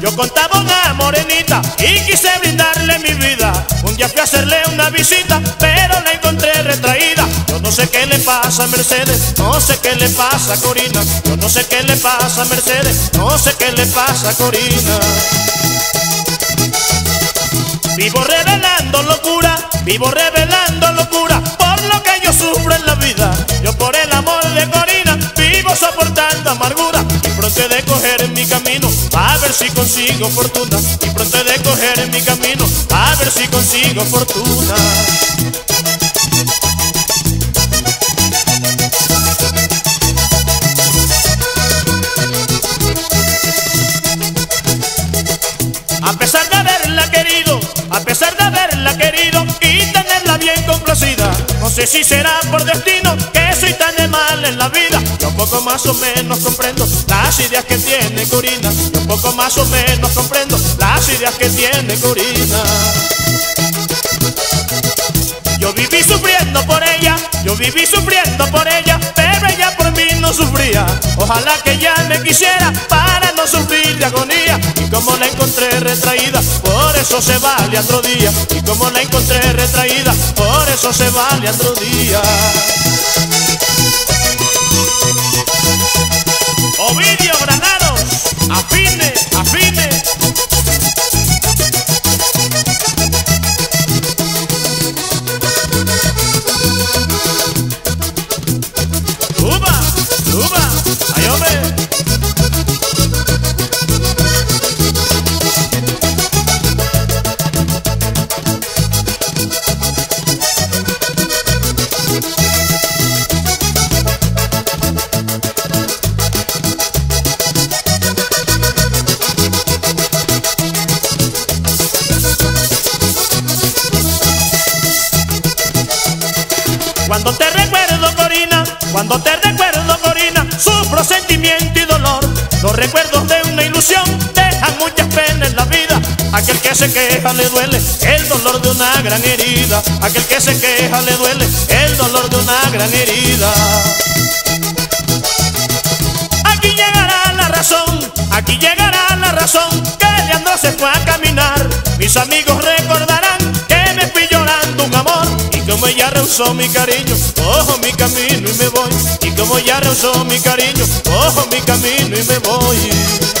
Yo contaba una morenita y quise brindarle mi vida. Un día fui a hacerle una visita, pero la encontré retraída. Yo no sé qué le pasa a Mercedes, no sé qué le pasa a Corina. Yo no sé qué le pasa a Mercedes, no sé qué le pasa a Corina. Vivo revelando locura, vivo revelando locura por lo que yo sufro en la vida. Yo por el amor de Corina vivo soportando amargura y pronto he de coger en mi camino a ver si consigo fortuna. Y pronto he de coger en mi camino a ver si consigo fortuna. A pesar de haberla sé si será por destino que soy tan de mal en la vida. Yo poco más o menos comprendo las ideas que tiene Corina. Yo poco más o menos comprendo las ideas que tiene Corina. Yo viví sufriendo por ella, yo viví sufriendo por ella, pero ella por mí no sufría. Ojalá que ella me quisiera para no sufrir de agonía. Y como la encontré retraída, por eso se vale otro día. Y como la encontré retraída, eso se vale otro día. Cuando te recuerdo, Corina, cuando te recuerdo, Corina, sufro sentimiento y dolor. Los recuerdos de una ilusión dejan muchas penas en la vida. Aquel que se queja le duele el dolor de una gran herida. Aquel que se queja le duele el dolor de una gran herida. Aquí llegará la razón, aquí llegará la razón que Leandro se fue a caminar. Mis amigos recordarán y como ella rehusó mi cariño, cojo mi camino y me voy. Y como ella rehusó mi cariño, cojo mi camino y me voy.